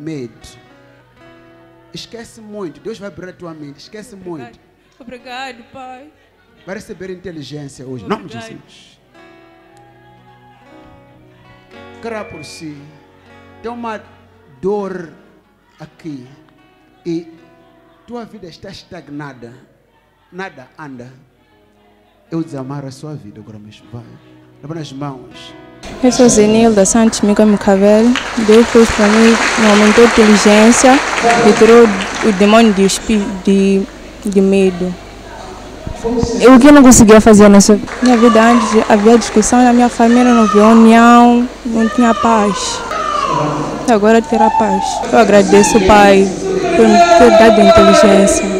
medo. Esquece muito. Deus vai abrir a tua mente. Esquece muito. Obrigado, Pai. Vai receber inteligência hoje. Obrigado. Jesus. Cara por si. Tem uma dor aqui. E tua vida está estagnada. Nada anda. Eu desamarro a sua vida agora mesmo. Vai. Leva nas mãos. Eu sou Zenilda Santos Mica Micavel. Deus fez para mim, me aumentou a inteligência e tirou o demônio de, de, de medo. E o que não conseguia fazer na sua Minha vida antes havia discussão na minha família, não havia união, não tinha paz. Agora terá paz. Eu agradeço, Pai, por me ter dado inteligência.